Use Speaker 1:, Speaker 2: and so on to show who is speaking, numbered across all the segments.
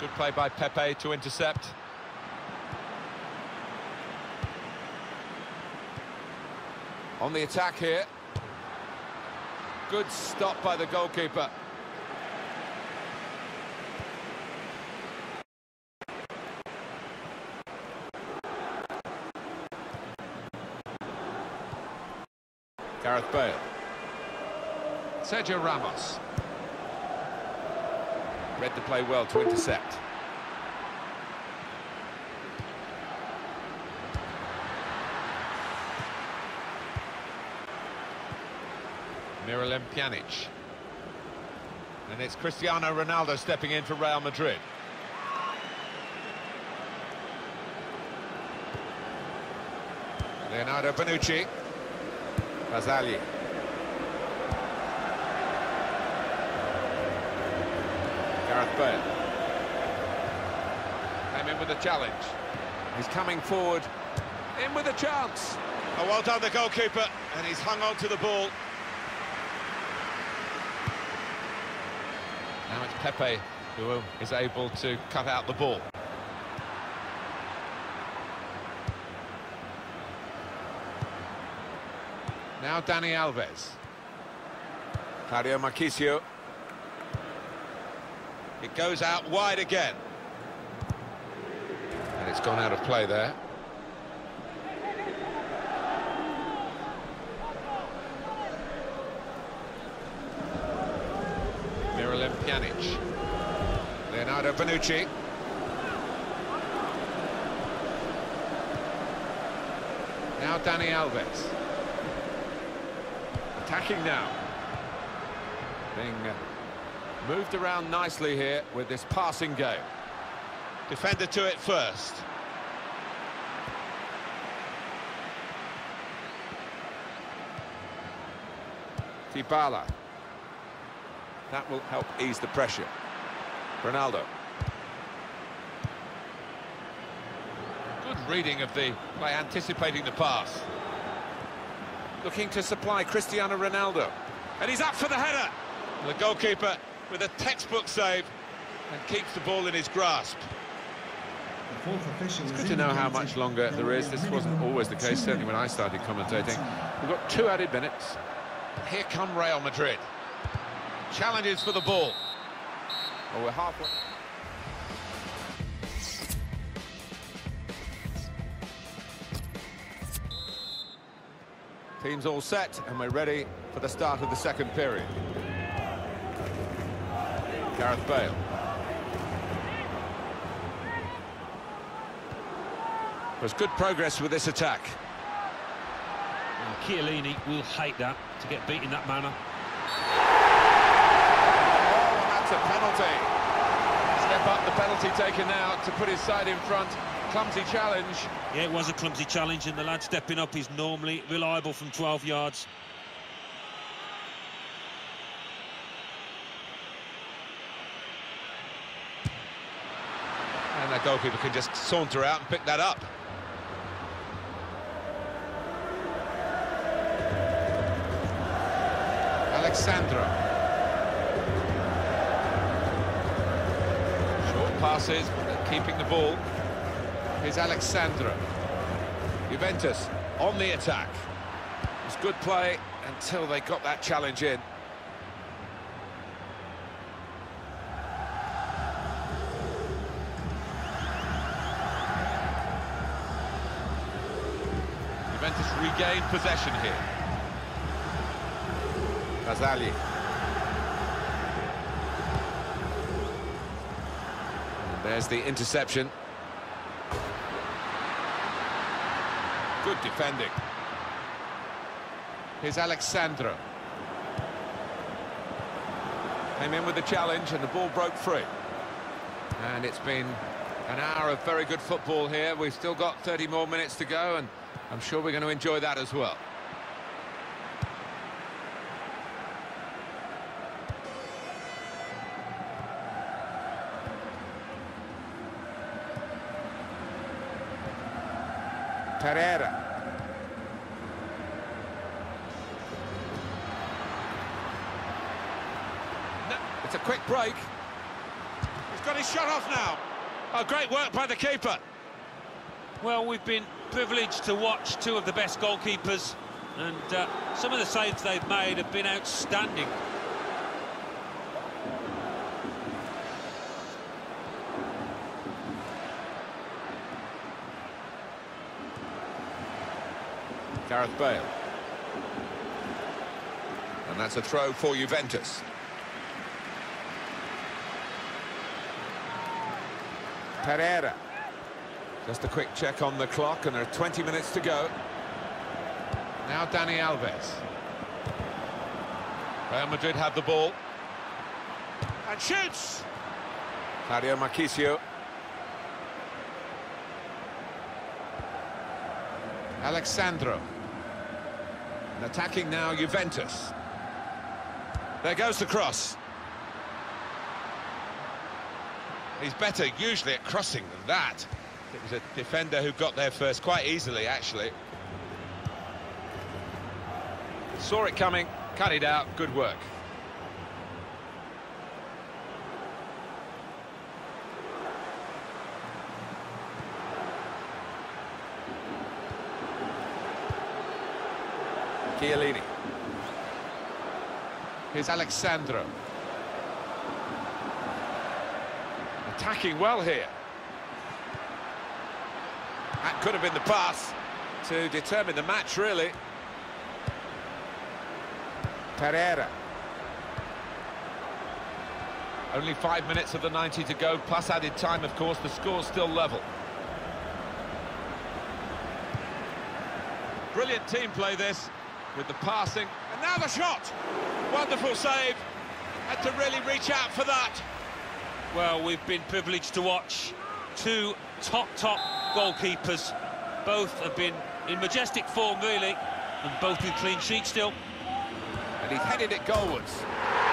Speaker 1: Good play by Pepe to intercept. On the attack here. Good stop by the goalkeeper. Gareth Bale. Sergio Ramos. Read the play well to intercept. Miralem Pjanic. And it's Cristiano Ronaldo stepping in for Real Madrid. Leonardo Bonucci. Barzagli. Gareth Bale. Came in with a challenge. He's coming forward. In with a chance. Oh, well done, the goalkeeper. And he's hung on to the ball. Now it's Pepe who is able to cut out the ball. Now Dani Alves. Claudio Marchisio. It goes out wide again. And it's gone out of play there. Miralem Pjanic. Leonardo Bonucci. Now Dani Alves. Attacking now. Being uh, moved around nicely here with this passing game. Defender to it first. Dybala. That will help ease the pressure. Ronaldo. Good reading of the by anticipating the pass. Looking to supply Cristiano Ronaldo. And he's up for the header. The goalkeeper with a textbook save and keeps the ball in his grasp. It's good to know how much longer there is. This wasn't always the case, certainly when I started commentating. We've got two added minutes. Here come Real Madrid. Challenges for the ball. Well, we're halfway. Team's all set, and we're ready for the start of the second period. Gareth Bale. There's good progress with this attack.
Speaker 2: And Chiellini will hate that, to get beat in that manner.
Speaker 1: Oh, that's a penalty. Step up the penalty taken now to put his side in front. Clumsy challenge.
Speaker 2: Yeah, it was a clumsy challenge, and the lad stepping up is normally reliable from 12 yards.
Speaker 1: And that goalkeeper can just saunter out and pick that up. Alex Sandro. Short passes, but keeping the ball. Here's Alex Sandro. Juventus on the attack. It's good play until they got that challenge in. Regain possession here. Barzagli. There's the interception. Good defending. Here's Alex Sandro. Came in with the challenge and the ball broke free. And it's been an hour of very good football here. We've still got 30 more minutes to go and I'm sure we're going to enjoy that as well. Pereira. No, it's a quick break. He's got his shot off now. Oh, great work by the keeper.
Speaker 2: Well, we've been privileged to watch two of the best goalkeepers, and uh, some of the saves they've made have been outstanding.
Speaker 1: Gareth Bale. And that's a throw for Juventus. Pereira. Just a quick check on the clock, and there are 20 minutes to go. Now Dani Alves. Real Madrid have the ball. And shoots! Claudio Marchisio. Alex Sandro. And attacking now Juventus. There goes the cross. He's better usually at crossing than that. It was a defender who got there first quite easily, actually. Saw it coming, cut it out, good work. Chiellini. Here's Alex Sandro. Attacking well here. That could have been the pass to determine the match, really. Pereira. Only five minutes of the 90 to go, plus added time, of course. The score's still level. Brilliant team play, this with the passing. And now the shot! Wonderful save. Had to really reach out for that.
Speaker 2: Well, we've been privileged to watch two top, top goalkeepers. Both have been in majestic form, really, and both with clean sheets still.
Speaker 1: And he's headed it goalwards.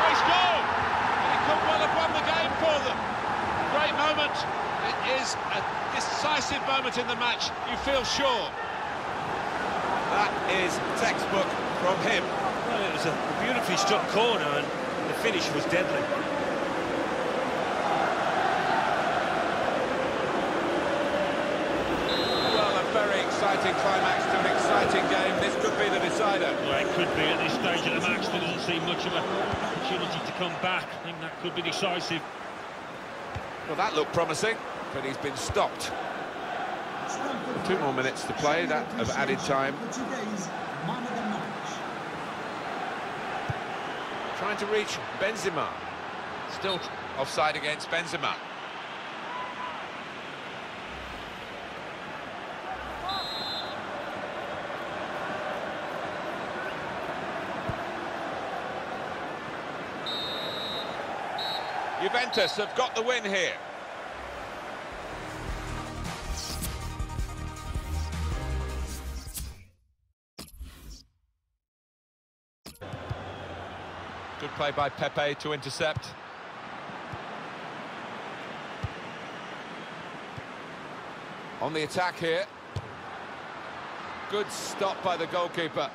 Speaker 1: Nice goal! And he could well have won the game for them. Great moment. It is a decisive moment in the match, you feel sure. That is textbook from him.
Speaker 2: Well, it was a beautifully struck corner and the finish was deadly.
Speaker 1: Well, a very exciting climax to an exciting game. This could be the decider.
Speaker 2: Well, it could be at this stage of the match. There doesn't seem much of an opportunity to come back. I think that could be decisive.
Speaker 1: Well, that looked promising, but he's been stopped. Two more minutes to play, that of added time. Trying to reach Benzema. Still offside against Benzema. Juventus have got the win here. Good play by Pepe to intercept. On the attack here. Good stop by the goalkeeper.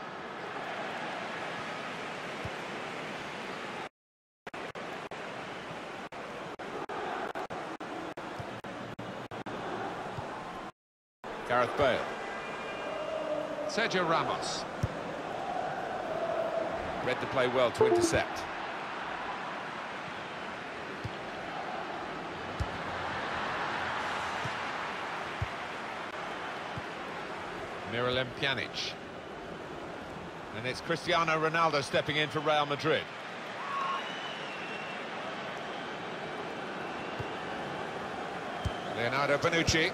Speaker 1: Gareth Bale. Sergio Ramos. Read the play well to intercept. Miralem Pjanic. And it's Cristiano Ronaldo stepping in for Real Madrid. Leonardo Bonucci.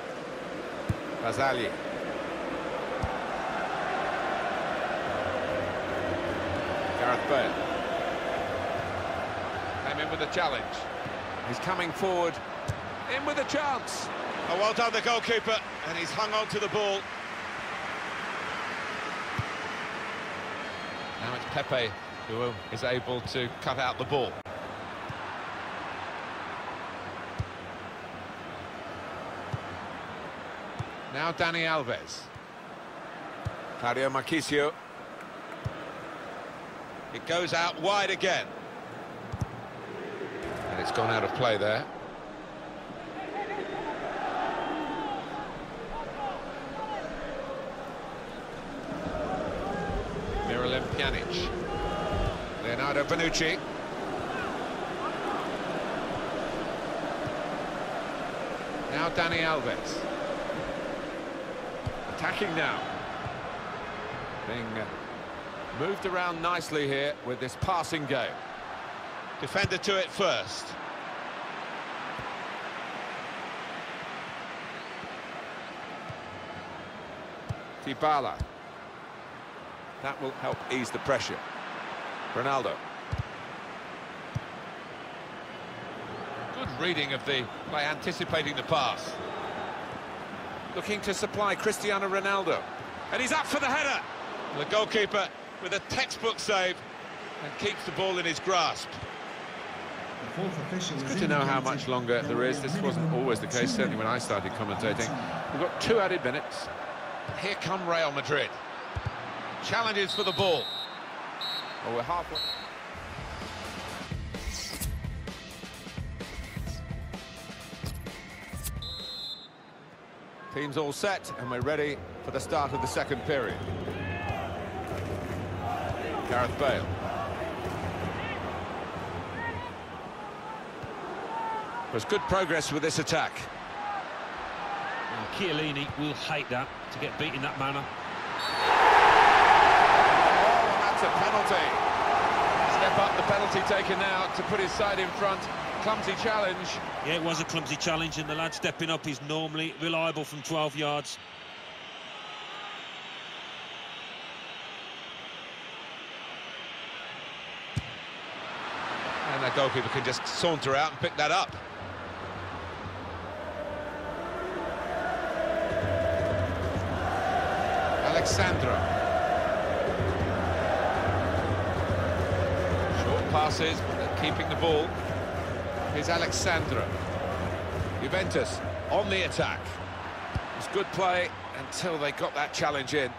Speaker 1: Barzagli. Gareth Bale. Came in with a challenge. He's coming forward. In with a chance. Oh, well done, the goalkeeper. And he's hung on to the ball. Now it's Pepe who is able to cut out the ball. Now Dani Alves. Claudio Marchisio. It goes out wide again. And it's gone out of play there. Miralem Pjanic. Leonardo Bonucci. Now Dani Alves. Attacking now. Being moved around nicely here with this passing game. Defender to it first. Dybala. That will help ease the pressure. Ronaldo. Good reading of the by anticipating the pass. Looking to supply Cristiano Ronaldo. And he's up for the header. The goalkeeper with a textbook save and keeps the ball in his grasp. It's good to know how much longer there is. This wasn't always the case, certainly when I started commentating. We've got two added minutes. Here come Real Madrid. Challenges for the ball. Well, we're halfway. Team's all set, and we're ready for the start of the second period. Gareth Bale. There's good progress with this attack.
Speaker 2: Well, Chiellini will hate that, to get beat in that manner.
Speaker 1: Oh, that's a penalty. Step up the penalty taken now to put his side in front. Clumsy challenge.
Speaker 2: Yeah, it was a clumsy challenge, and the lad stepping up is normally reliable from 12 yards.
Speaker 1: And that goalkeeper can just saunter out and pick that up. Alex Sandro. Short passes, but keeping the ball. Here's Alex Sandro. Juventus on the attack. It's good play until they got that challenge in.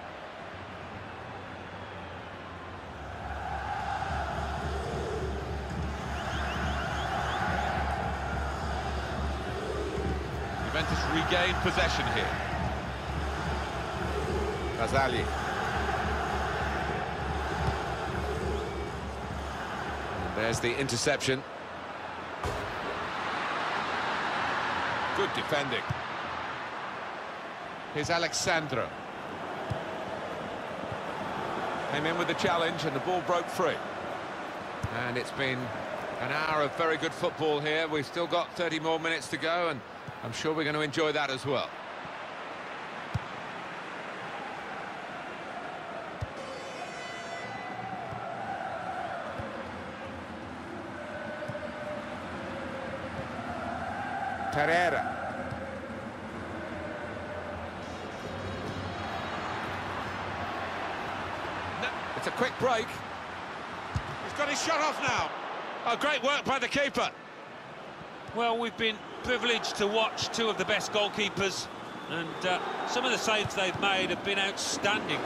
Speaker 1: Juventus regain possession here. Barzagli. There's the interception. Defending. Here's Alex Sandro. Came in with the challenge and the ball broke free. And it's been an hour of very good football here. We've still got 30 more minutes to go and I'm sure we're going to enjoy that as well. Pereira. It's a quick break. He's got his shot off now. Oh, great work by the keeper.
Speaker 2: Well, we've been privileged to watch two of the best goalkeepers, and uh, some of the saves they've made have been outstanding.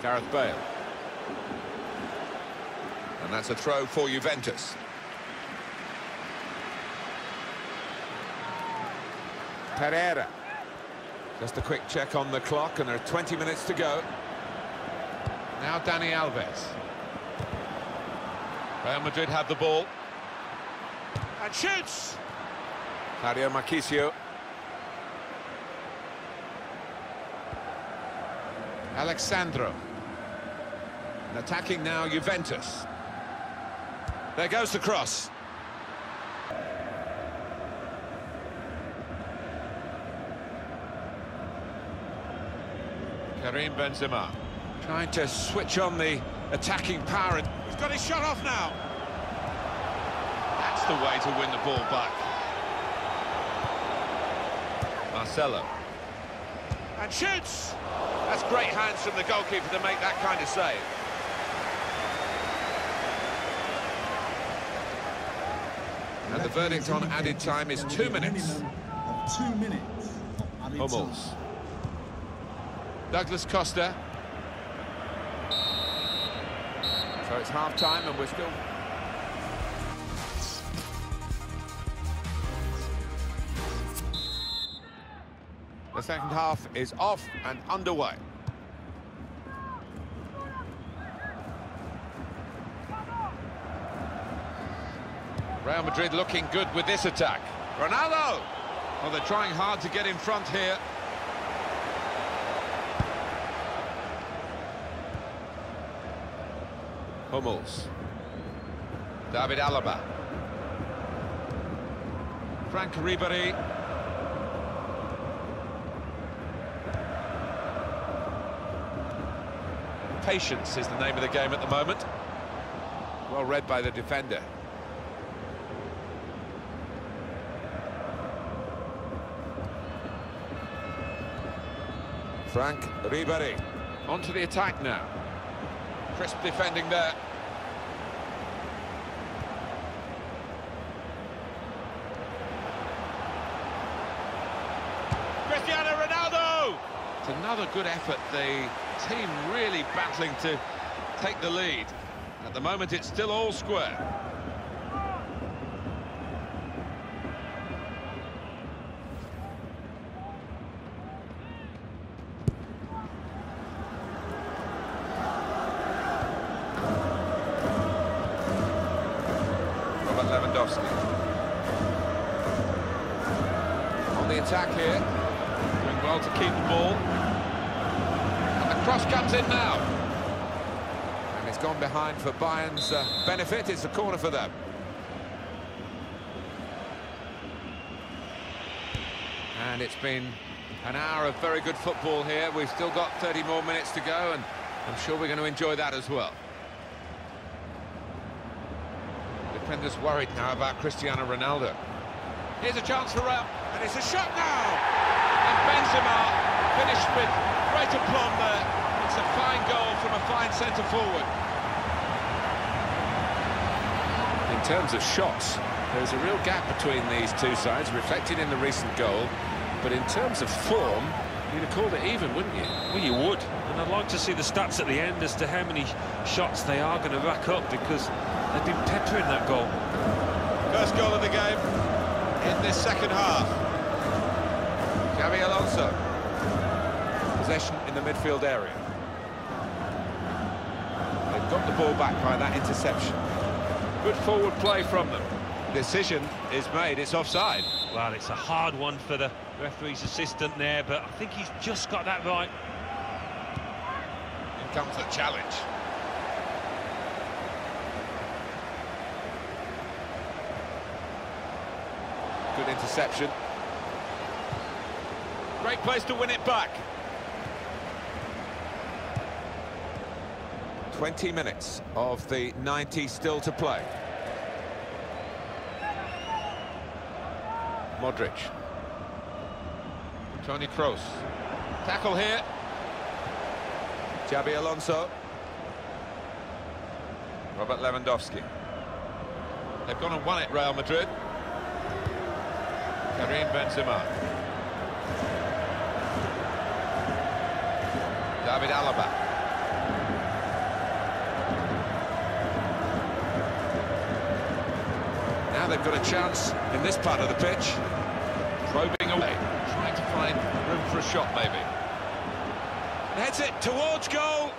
Speaker 1: Gareth Bale. And that's a throw for Juventus. Pereira. Just a quick check on the clock, and there are 20 minutes to go. Now Dani Alves. Real Madrid have the ball. And shoots! Claudio Marchisio. Alex Sandro. And attacking now Juventus. There goes the cross. Karim Benzema trying to switch on the attacking power. He's got his shot off now. That's the way to win the ball back. Marcelo. And shoots! That's great hands from the goalkeeper to make that kind of save. And the verdict on added time is two minutes.
Speaker 3: Two minutes of added
Speaker 1: Hummels. Douglas Costa. So it's half-time and we're still The second half is off and underway. Real Madrid looking good with this attack. Ronaldo! Well, they're trying hard to get in front here. Hummels. David Alaba. Franck Ribery. Patience is the name of the game at the moment. Well read by the defender. Franck Ribery. Onto the attack now. Crisp defending there. Cristiano Ronaldo! It's another good effort. The team really battling to take the lead. At the moment, it's still all square. Attack here. Doing well to keep the ball. And the cross comes in now. And it's gone behind for Bayern's uh, benefit. It's a corner for them. And it's been an hour of very good football here. We've still got 30 more minutes to go, and I'm sure we're going to enjoy that as well. Defenders worried now about Cristiano Ronaldo. Here's a chance for Real, and it's a shot now! And Benzema finished with great aplomb there. It's a fine goal from a fine centre-forward. In terms of shots, there's a real gap between these two sides, reflected in the recent goal. But in terms of form, you'd have called it even, wouldn't you?
Speaker 2: Well, you would. And I'd like to see the stats at the end as to how many shots they are going to rack up because they've been peppering that goal.
Speaker 1: First goal of the game in this second half. Xabi Alonso. Possession in the midfield area. They've got the ball back by that interception. Good forward play from them. Decision is made, it's offside.
Speaker 2: Well, it's a hard one for the referee's assistant there, but I think he's just got that right.
Speaker 1: In comes the challenge. Good interception. Great place to win it back. 20 minutes of the 90 still to play. Modric. Toni Kroos. Tackle here. Xabi Alonso. Robert Lewandowski. They've gone and won it, Real Madrid. Karim Benzema. David Alaba. Now they've got a chance in this part of the pitch. Probing away, trying to find room for a shot, maybe. Heads it towards goal.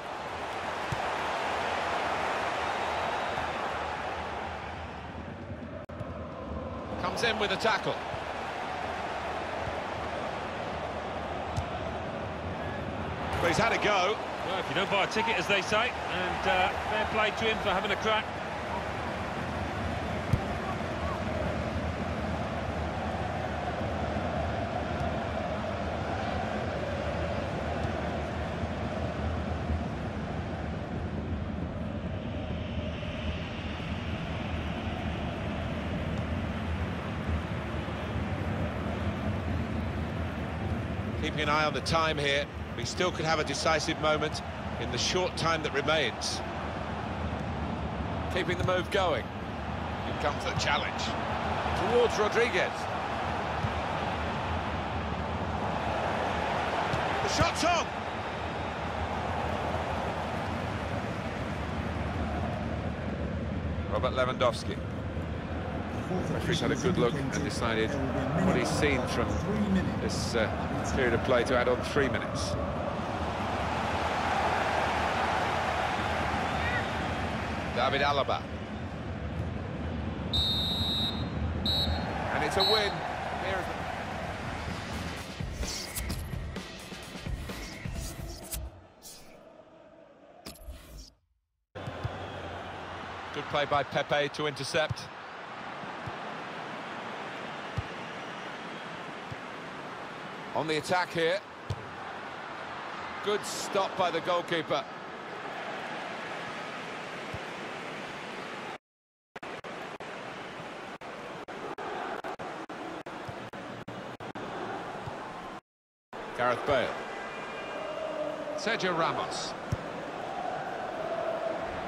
Speaker 1: Comes in with a tackle. He's had a go.
Speaker 2: Well, if you don't buy a ticket, as they say, and uh, fair play to him for having a crack.
Speaker 1: Keeping an eye on the time here. We still could have a decisive moment in the short time that remains. Keeping the move going. Here comes the challenge. Towards Rodriguez. The shot's on! Robert Lewandowski. Referee's had a good look and decided what he's seen from this uh, period of play to add on three minutes. David Alaba. And it's a win. Good play by Pepe to intercept. On the attack here. Good stop by the goalkeeper. Gareth Bale. Sergio Ramos.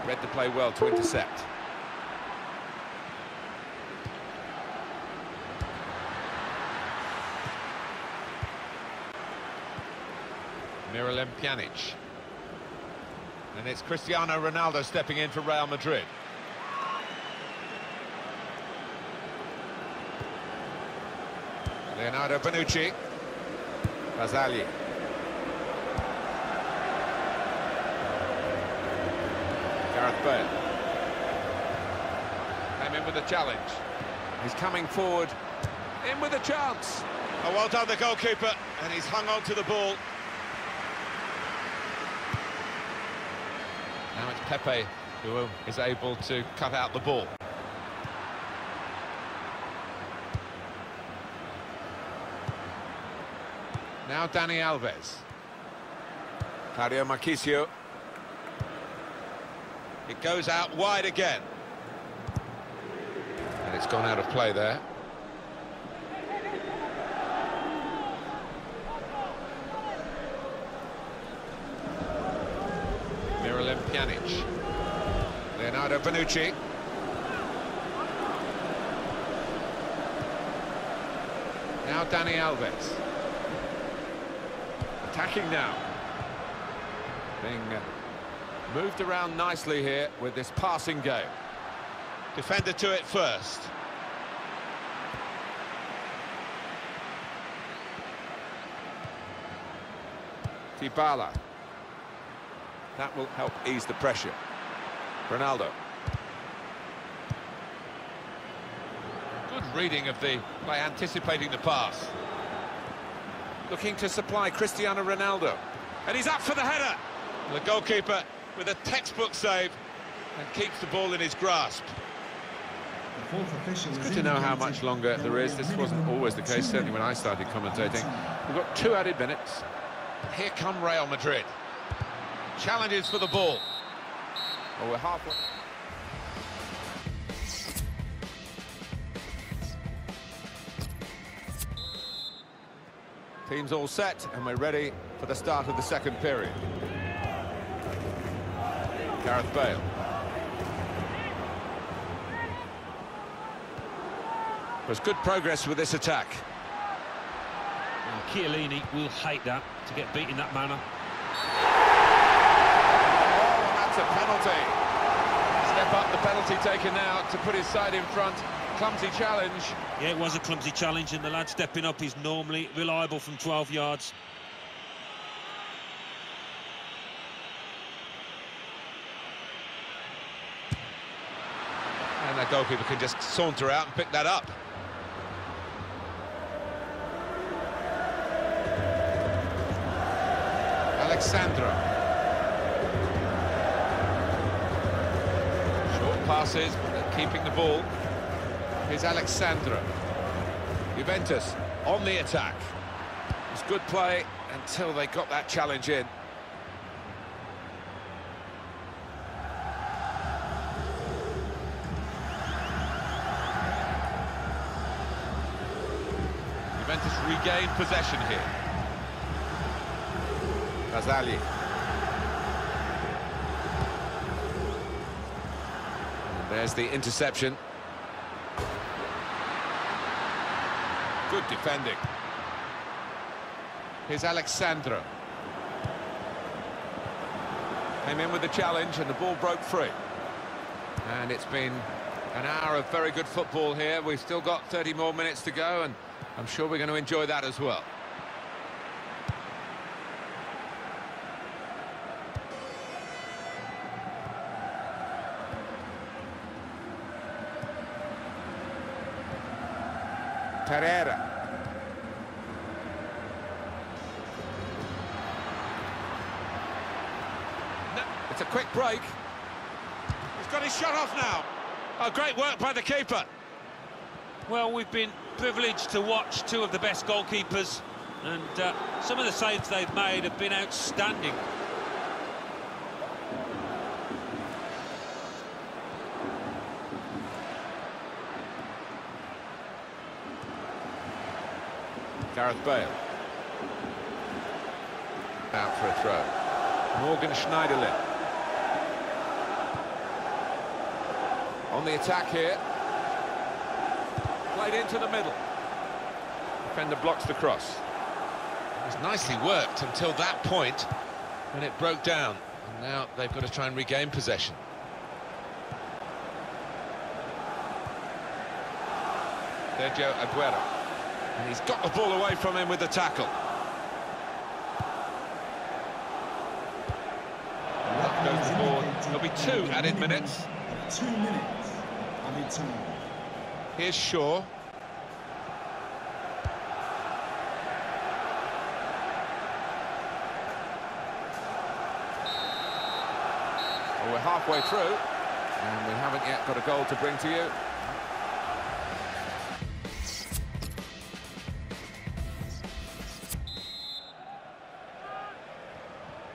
Speaker 1: Read the play well to intercept. Miralem Pjanic. And it's Cristiano Ronaldo stepping in for Real Madrid. Leonardo Bonucci. Barzagli. Gareth Bale. Came in with a challenge. He's coming forward. In with a chance.
Speaker 4: Oh, well done, the goalkeeper, and he's hung on to the ball.
Speaker 1: Now it's Pepe who is able to cut out the ball. Now Dani Alves. Claudio Marchisio. It goes out wide again. And it's gone out of play there. Miralem Pjanic. Leonardo Bonucci. Now Dani Alves. Attacking now. Being moved around nicely here with this passing game.
Speaker 4: Defender to it first.
Speaker 1: Dybala. That will help ease the pressure. Ronaldo. Good reading of the by anticipating the pass. Looking to supply Cristiano Ronaldo.
Speaker 4: And he's up for the header. The goalkeeper with a textbook save and keeps the ball in his grasp.
Speaker 3: Has
Speaker 1: Good to know how much longer
Speaker 3: there
Speaker 1: is. This wasn't always the case, certainly when I started commentating. We've got two added minutes. Here come Real Madrid. Challenges for the ball. Well, we're halfway. Team's all set, and we're ready for the start of the second period. Gareth Bale. There's good progress with this attack.
Speaker 2: Well, Chiellini will hate that, to get beat in that manner.
Speaker 1: Oh, that's a penalty. Step up the penalty taken now to put his side in front. Clumsy challenge.
Speaker 2: Yeah, it was a clumsy challenge, and the lad stepping up is normally reliable from 12 yards.
Speaker 1: And that goalkeeper can just saunter out and pick that up. Alex Sandro. Short passes, but keeping the ball. Here's Alex Sandro. Juventus on the attack. It's good play until they got that challenge in. Juventus regain possession here. Barzagli. There's the interception. Defending. Here's Alex Sandro. Came in with the challenge and the ball broke free. And it's been An hour of very good football here. We've still got 30 more minutes to go, and I'm sure we're going to enjoy that as well. Pereira. Break.
Speaker 4: He's got his shot off now. Oh, great work by the keeper.
Speaker 2: Well, we've been privileged to watch two of the best goalkeepers, and uh, some of the saves they've made have been outstanding.
Speaker 1: Gareth Bale. Out for a throw. Morgan Schneiderlin. On the attack here. Played into the middle. Defender blocks the cross.
Speaker 4: It was nicely worked until that point when it broke down. And now they've got to try and regain possession.
Speaker 1: Sergio Aguero.
Speaker 4: And he's got the ball away from him with the tackle.
Speaker 1: That goes the ball. There'll be two added minutes.
Speaker 3: Two minutes added time.
Speaker 4: Here's Shaw.
Speaker 1: Well, we're halfway through, and we haven't yet got a goal to bring to you.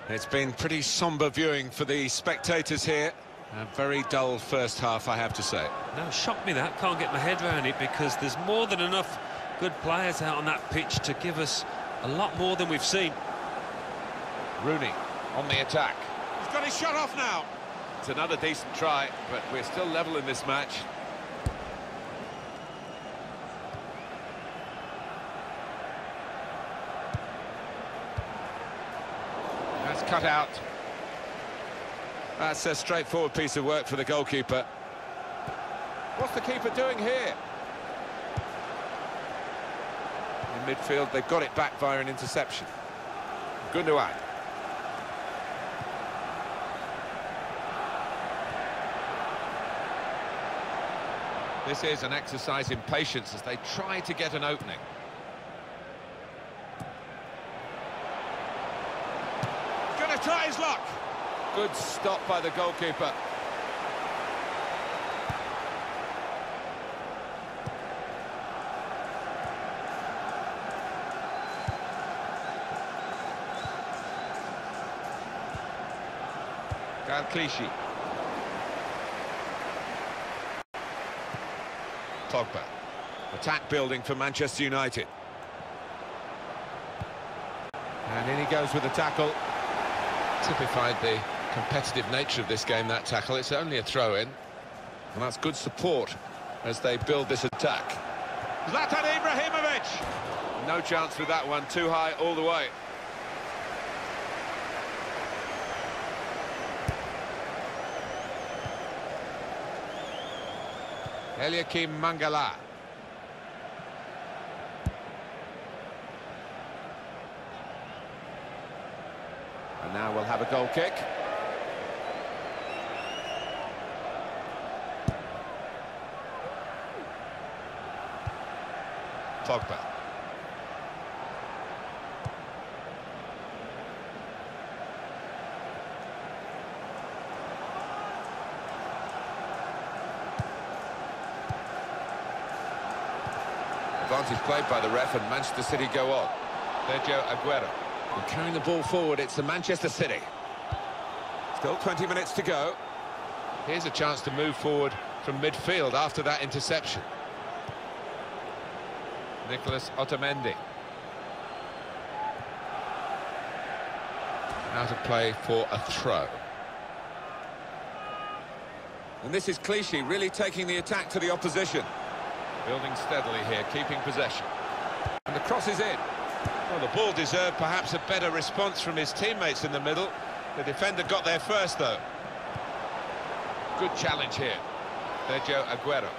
Speaker 4: It's been pretty sombre viewing for the spectators here. A very dull first half, I have to say.
Speaker 2: No, shocked me that. Can't get my head around it because there's more than enough good players out on that pitch to give us a lot more than we've seen.
Speaker 1: Rooney on the attack.
Speaker 4: He's got his shot off now.
Speaker 1: It's another decent try, but we're still level in this match. That's cut out.
Speaker 4: That's a straightforward piece of work for the goalkeeper.
Speaker 1: What's the keeper doing here? In midfield, they've got it back via an interception. Gundogan. This is an exercise in patience as they try to get an opening.
Speaker 4: To try his luck.
Speaker 1: Good stop by the goalkeeper. Clichy.
Speaker 4: Pogba. Attack building for Manchester United.
Speaker 1: And in he goes with the tackle.
Speaker 4: Typified the competitive nature of this game, that tackle. It's only a throw-in. And that's good support as they build this attack. Zlatan Ibrahimovic!
Speaker 1: No chance with that one, too high all the way. Eliakim Mangala. And now we'll have a goal kick.
Speaker 4: Pogba.
Speaker 1: Advantage played by the ref and Manchester City go on. Sergio Aguero.
Speaker 4: And carrying the ball forward, it's the Manchester City. Still 20 minutes to go. Here's a chance to move forward from midfield after that interception.
Speaker 1: Nicholas Otamendi. Now to play for a throw. And this is Clichy really taking the attack to the opposition. Building steadily here, keeping possession. And the cross is in.
Speaker 4: Well, the ball deserved perhaps a better response from his teammates in the middle. The defender got there first, though.
Speaker 1: Good challenge here. Sergio Aguero.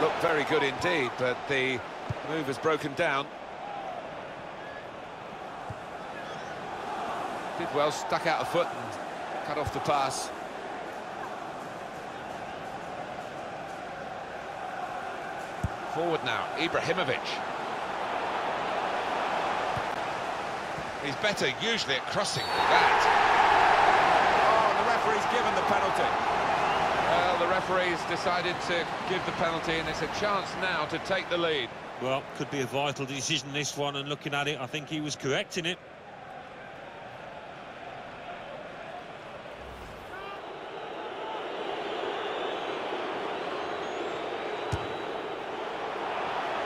Speaker 1: Looked very good indeed, but the move has broken down. Did well, stuck out a foot and cut off the pass. Forward now, Ibrahimovic. He's better usually at crossing than that. Oh, the referee's given the penalty. Well, the referee's decided to give the penalty, and it's a chance now to take the lead.
Speaker 2: Well, could be a vital decision this one, and looking at it, I think he was correct in it.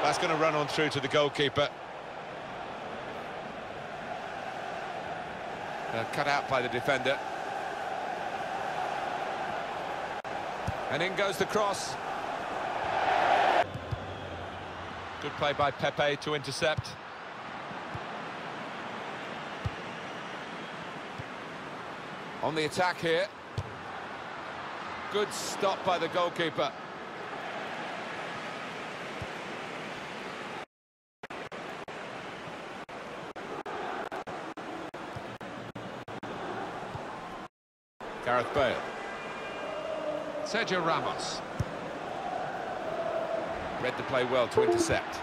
Speaker 1: That's going to run on through to the goalkeeper. Uh, cut out by the defender. And in goes the cross. Good play by Pepe to intercept. On the attack here. Good stop by the goalkeeper. Gareth Bale. Sergio Ramos. Read the play well to intercept.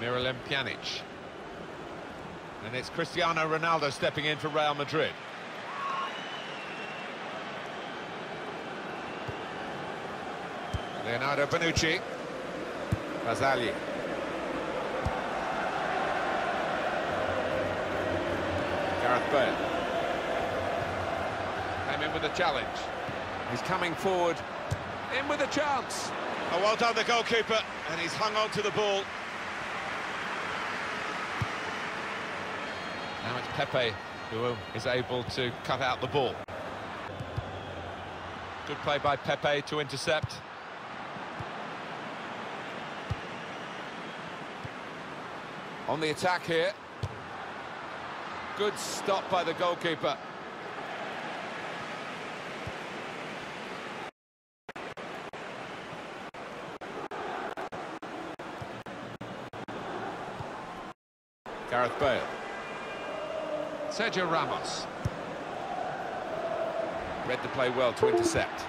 Speaker 1: Miralem Pjanic. And it's Cristiano Ronaldo stepping in for Real Madrid. Leonardo Bonucci. Barzagli. Came in with a challenge. He's coming forward. In with a chance. Oh, well done, the goalkeeper. And he's hung on to the ball. Now it's Pepe who is able to cut out the ball. Good play by Pepe to intercept. On the attack here. Good stop by the goalkeeper. Gareth Bale. Sergio Ramos. Read the play well to intercept.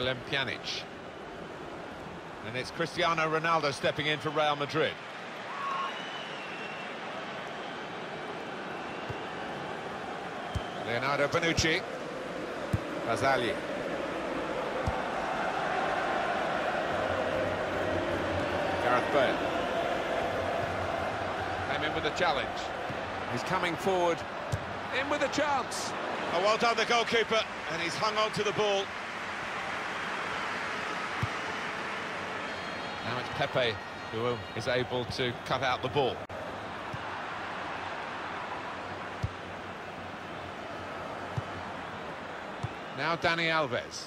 Speaker 1: Miralem Pjanic. And it's Cristiano Ronaldo stepping in for Real Madrid. Leonardo Bonucci. Barzagli. Gareth Bale. Came in with a challenge. He's coming forward. In with a chance. Oh, well done, the goalkeeper. And he's hung on to the ball. Now it's Pepe who is able to cut out the ball. Now Dani Alves.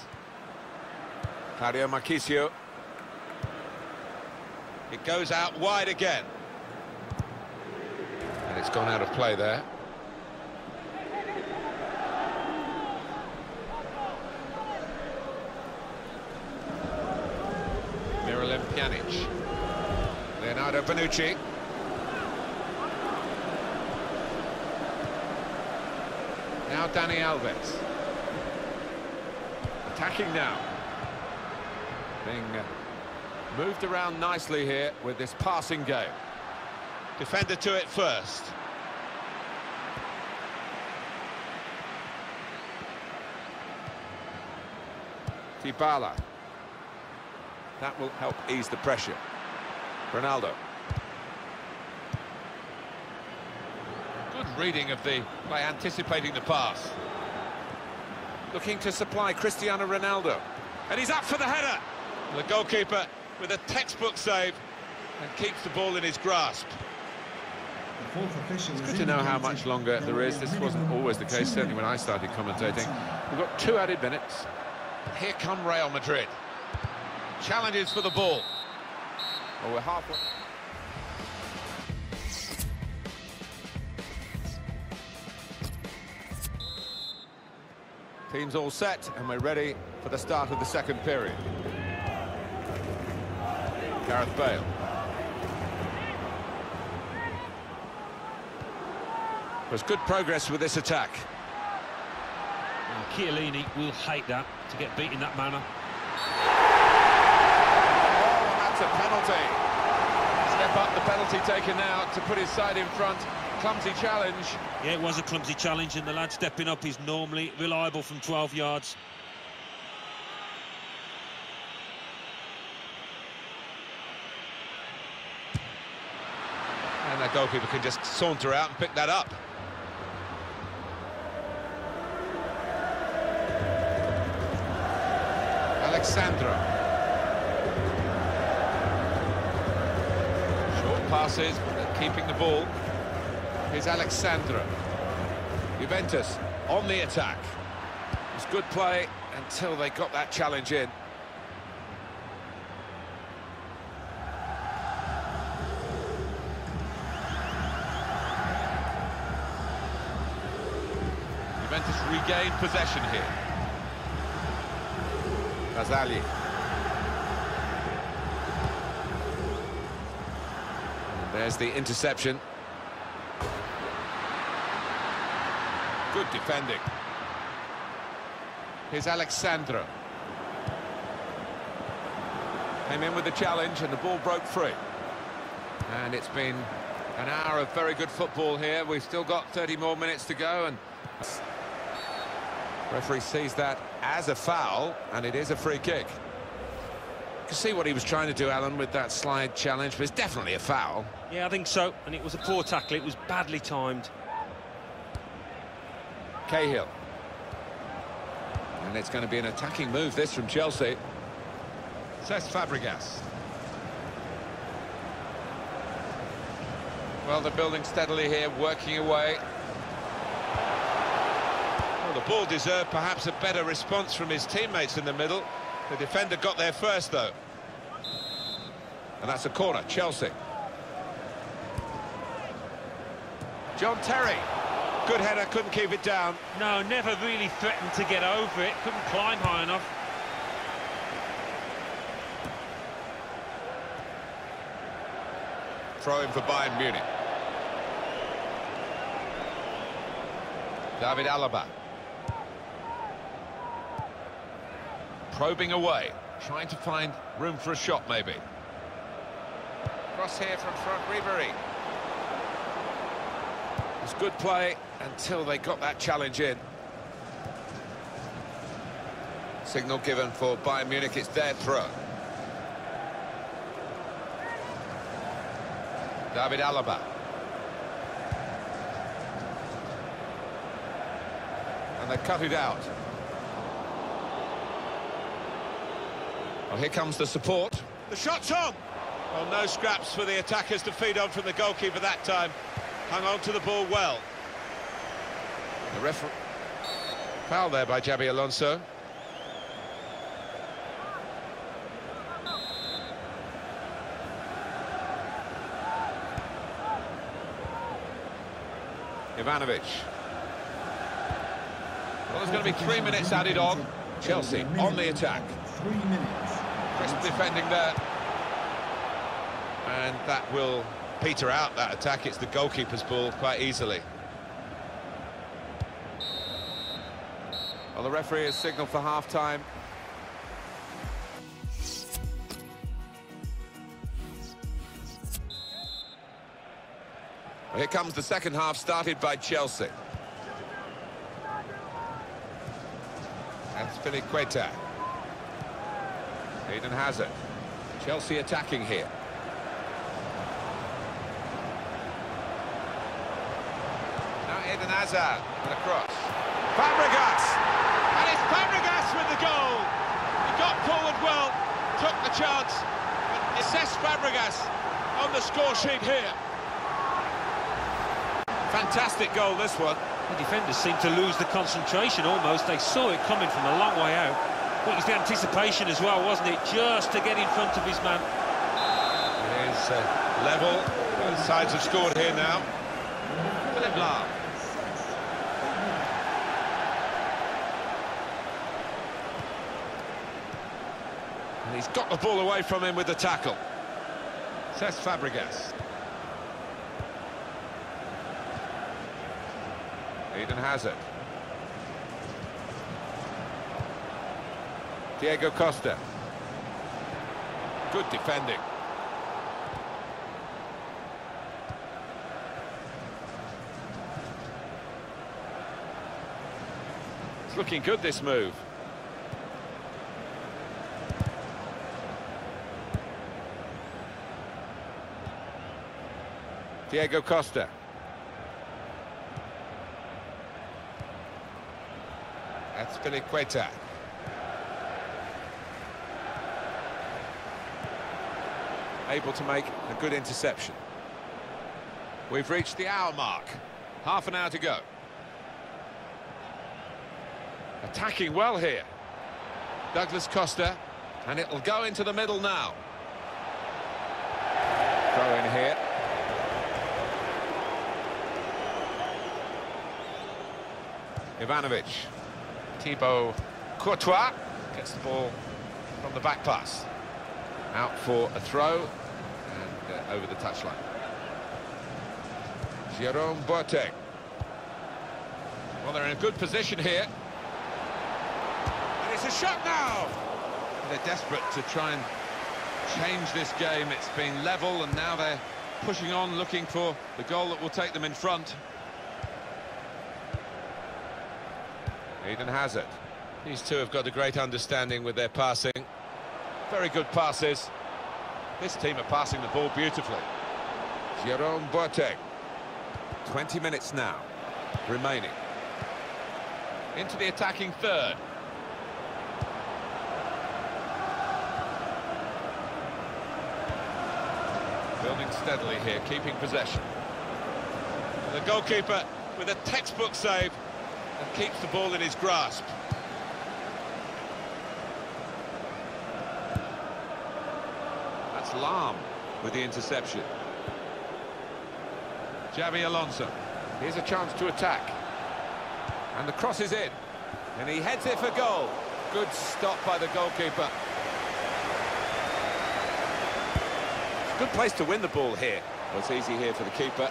Speaker 1: Claudio Marchisio. It goes out wide again. And it's gone out of play there. Miralem Pjanic. Leonardo Bonucci. Now Dani Alves. Attacking now. Being uh, moved around nicely here with this passing game. Defender to it first. Dybala. That will help ease the pressure. Ronaldo. Good reading of the by anticipating the pass. Looking to supply Cristiano Ronaldo. And he's up for the header. The goalkeeper with a textbook save and keeps the ball in his grasp.
Speaker 3: The fourth official
Speaker 1: It's good to know how much longer
Speaker 3: there
Speaker 1: is. This wasn't always the case, certainly when I started commentating. We've got two added minutes. Here come Real Madrid. Challenges for the ball. Well, we're halfway. Team's all set, and we're ready for the start of the second period. Gareth Bale. There's good progress with this attack.
Speaker 2: Well, Chiellini will hate that, to get beat in that manner.
Speaker 1: Oh, and that's a penalty. Step up the penalty taken now to put his side in front. Clumsy challenge.
Speaker 2: Yeah, it was a clumsy challenge, and the lad stepping up is normally reliable from 12 yards.
Speaker 1: And that goalkeeper can just saunter out and pick that up. Alex Sandro. Passes, keeping the ball. Here's Alex Sandro. Juventus on the attack. It's good play until they got that challenge in. Juventus regain possession here. Barzagli. There's the interception. Good defending. Here's Alex Sandro. Came in with the challenge and the ball broke free. And it's been an hour of very good football here. We've still got 30 more minutes to go and referee sees that as a foul and it is a free kick. You can see what he was trying to do, Alan, with that slide challenge, but it's definitely a foul.
Speaker 2: Yeah, I think so, and it was a poor tackle. It was badly timed.
Speaker 1: Cahill. And it's going to be an attacking move, this, from Chelsea. Cesc Fabregas. Well, they're building steadily here, working away. Well, the ball deserved perhaps a better response from his teammates in the middle. The defender got there first, though. And that's a corner, Chelsea. John Terry. Good header, couldn't keep it down.
Speaker 2: No, never really threatened to get over it. Couldn't climb high enough.
Speaker 1: Throw in for Bayern Munich. David Alaba. Probing away, trying to find room for a shot, maybe. Cross here from Franck, Ribery. Good play until they got that challenge in. Signal given for Bayern Munich, it's their throw. David Alaba. And they cut it out. Well, here comes the support. The shot's on! Well, no scraps for the attackers to feed on from the goalkeeper that time. Hung on to the ball well. The referee... Foul there by Xabi Alonso. Ivanovic. Well, there's going to be three minutes added on. Chelsea on the attack.
Speaker 3: Three minutes.
Speaker 1: Crisp defending there. And that will peter out that attack. It's the goalkeeper's ball quite easily. Well, the referee has signalled for half-time. Here comes the second half, started by Chelsea. That's Azpilicueta. Eden Hazard. Chelsea attacking here. Eden Hazard and a cross. Fabregas! And it's Fabregas with the goal! He got forward well, took the chance, but it's Cesc Fabregas on the score sheet here. Fantastic goal, this one.
Speaker 2: The defenders seemed to lose the concentration almost. They saw it coming from a long way out. It was the anticipation as well, wasn't it? Just to get in front of his man.
Speaker 1: It is uh, level. Both sides have scored here now. Philipp Lahm. He's got the ball away from him with the tackle. Cesc Fabregas. Eden Hazard. Diego Costa. Good defending. It's looking good, this move. Diego Costa. That's Azpilicueta. Able to make a good interception. We've reached the hour mark. Half an hour to go. Attacking well here. Douglas Costa. And it'll go into the middle now. Throw in here. Ivanovic. Thibaut Courtois gets the ball from the back pass. Out for a throw and uh, over the touchline. Jerome Boateng. Well, they're in a good position here. And it's a shot now! They're desperate to try and change this game. It's been level and now they're pushing on, looking for the goal that will take them in front. Eden Hazard. These two have got a great understanding with their passing. Very good passes. This team are passing the ball beautifully. Jerome Boateng. 20 minutes now remaining. Into the attacking third. Building steadily here, keeping possession. The goalkeeper with a textbook save and keeps the ball in his grasp. That's Lahm with the interception. Xabi Alonso. Here's a chance to attack. And the cross is in. And he heads it for goal. Good stop by the goalkeeper. Good place to win the ball here. Well, it's easy here for the keeper.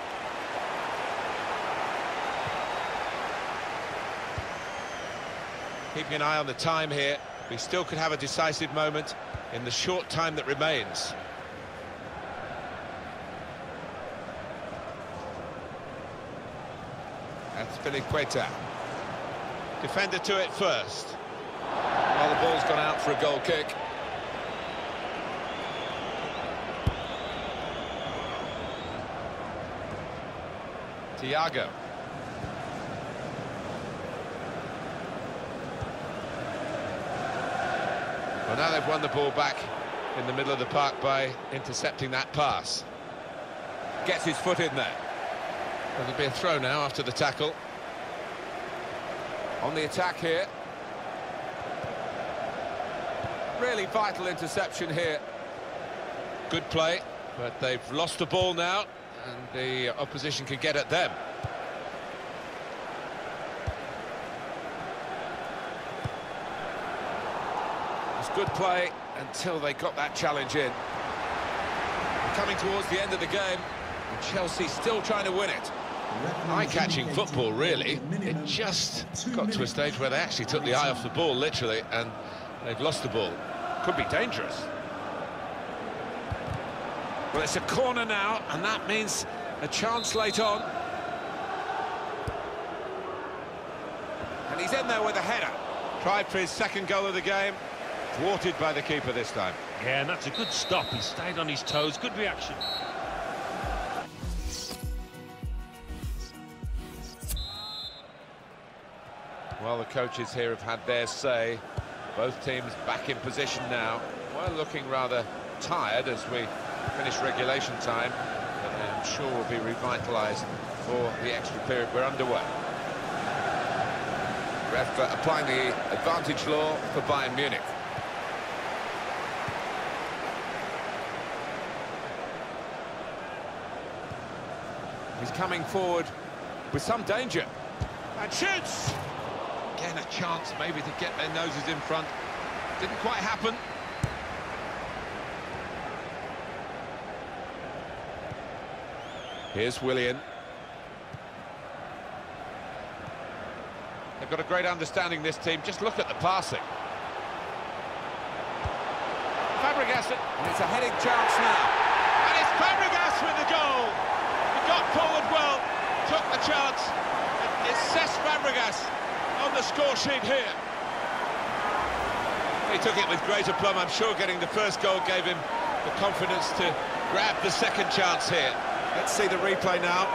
Speaker 1: Keeping an eye on the time here. We still could have a decisive moment in the short time that remains. That's Azpilicueta. Defender to it first. Well, the ball's gone out for a goal kick. Thiago. Well, now they've won the ball back in the middle of the park by intercepting that pass. Gets his foot in there. There'll be a throw now after the tackle. On the attack here. Really vital interception here. Good play, but they've lost the ball now, and the opposition can get at them. Good play until they got that challenge in. Coming towards the end of the game, and Chelsea still trying to win it. Eye-catching football, really. It just got to a stage where they actually took the eye off the ball, literally, and they've lost the ball. Could be dangerous. Well, it's a corner now, and that means a chance late on. And he's in there with a header. Tried for his second goal of the game. Thwarted by the keeper this time.
Speaker 2: Yeah, and that's a good stop. He stayed on his toes. Good reaction.
Speaker 1: Well, the coaches here have had their say. Both teams back in position now. Well, looking rather tired as we finish regulation time. But I'm sure will be revitalised for the extra period we're underway. Ref applying the advantage law for Bayern Munich. He's coming forward with some danger. And shoots! Again, a chance maybe to get their noses in front. Didn't quite happen. Here's Willian. They've got a great understanding, this team. Just look at the passing. Fabregas, and it's a heading chance now. And it's Fabregas with the goal. He got forward well, took the chance. It's Cesc Fabregas on the score sheet here. He took it with great aplomb. I'm sure getting the first goal gave him the confidence to grab the second chance here. Let's see the replay now.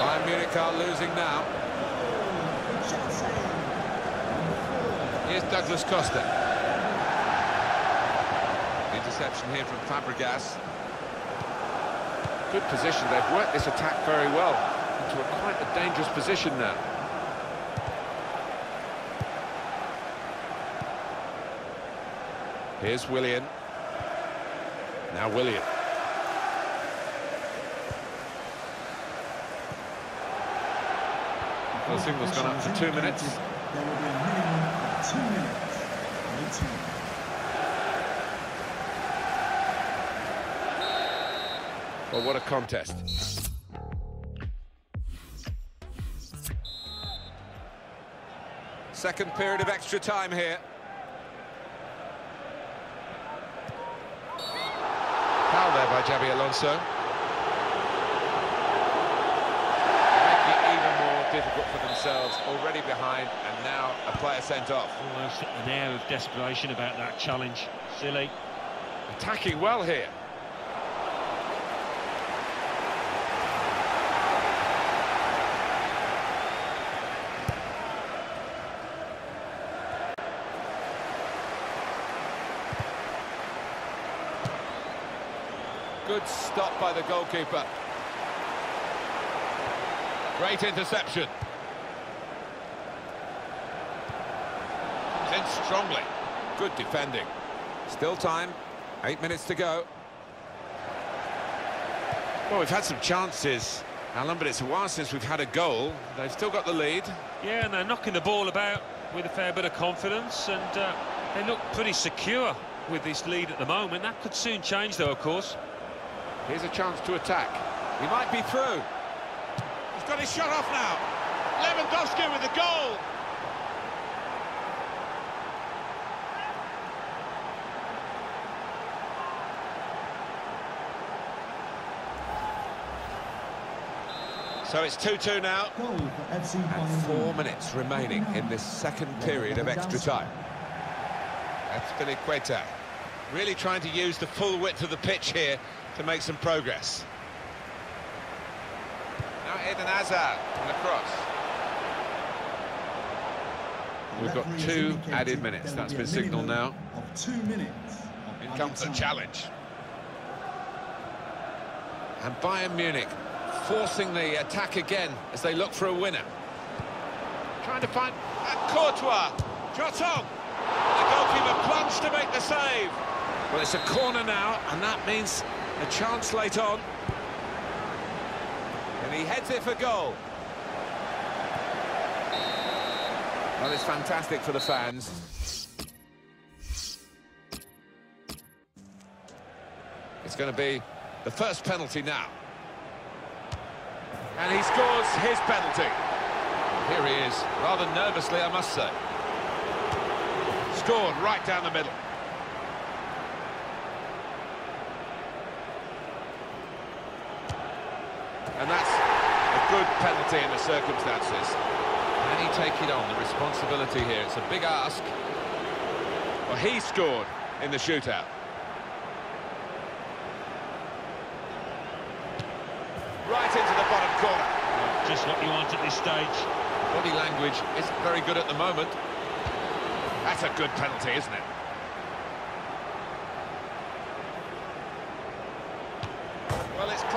Speaker 1: Bayern Munich are losing now. Here's Douglas Costa. Interception here from Fabregas. Good position. They've worked this attack very well into a quite a dangerous position now. Here's Willian. Now Willian. The signal's gone up for two minutes.
Speaker 3: There will be a minimum of two minutes added time.
Speaker 1: Well, what a contest. Second period of extra time here. Foul there by Xabi Alonso. Making it even more difficult for themselves, already behind, and now a player sent off.
Speaker 2: Almost an air of desperation about that challenge. Silly.
Speaker 1: Attacking well here. Good stop by the goalkeeper. Great interception. Comes in strongly. Good defending. Still time. Eight minutes to go. Well, we've had some chances, Alan, but it's a while since we've had a goal. They've still got the lead.
Speaker 2: Yeah, and they're knocking the ball about with a fair bit of confidence, and uh, they look pretty secure with this lead at the moment. That could soon change, though, of course.
Speaker 1: Here's a chance to attack. He might be through. He's got his shot off now. Lewandowski with the goal. So it's 2-2 now.
Speaker 3: Goal for FC
Speaker 1: And four minutes remaining in this second period of extra time. That's Azpilicueta. Really trying to use the full width of the pitch here to make some progress. Now Eden Hazard on the cross. We've got two added minutes. That's been signalled now.
Speaker 3: Of two minutes.
Speaker 1: In comes the challenge. And Bayern Munich forcing the attack again as they look for a winner. Trying to find... And Courtois! Jotong! The goalkeeper plunged to make the save. Well, it's a corner now, and that means a chance late on. And he heads it for goal. Well, it's fantastic for the fans. It's going to be the first penalty now. And he scores his penalty. Here he is, rather nervously, I must say. Scored right down the middle. And that's a good penalty in the circumstances. Can he take it on, the responsibility here? It's a big ask. Well, he scored in the shootout. Right into the bottom corner.
Speaker 2: Just what you want at this stage.
Speaker 1: Body language isn't very good at the moment. That's a good penalty, isn't it?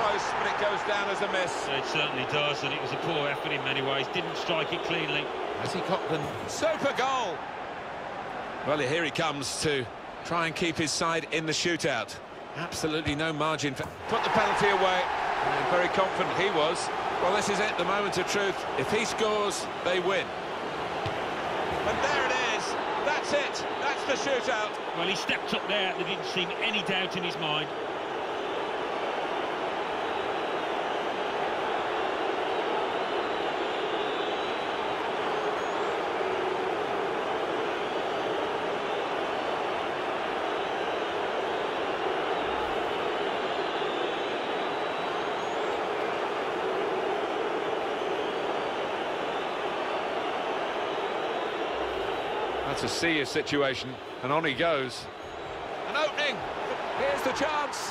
Speaker 1: close, but it goes down as a miss.
Speaker 2: It certainly does, and it was a poor effort in many ways. Didn't strike it cleanly.
Speaker 1: Has he got the super goal? Well, here he comes to try and keep his side in the shootout. Absolutely no margin for... Put the penalty away. And very confident he was. Well, this is it, the moment of truth. If he scores, they win. And there it is. That's it. That's the shootout.
Speaker 2: Well, he stepped up there. There didn't seem any doubt in his mind.
Speaker 1: That's a serious situation, and on he goes. An opening. Here's the chance.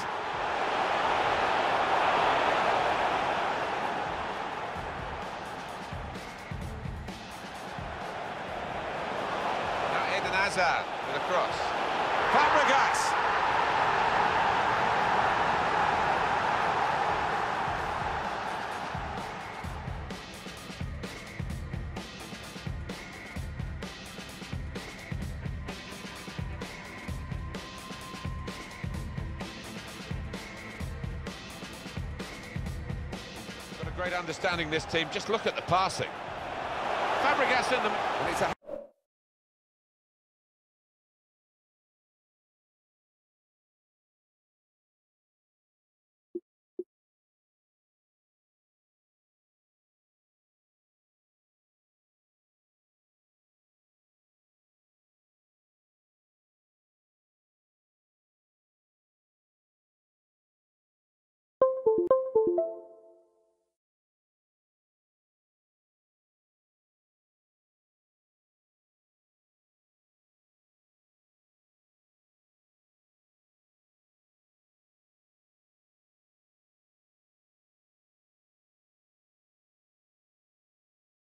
Speaker 1: Understanding, this team. Just look at the passing. Fabregas in a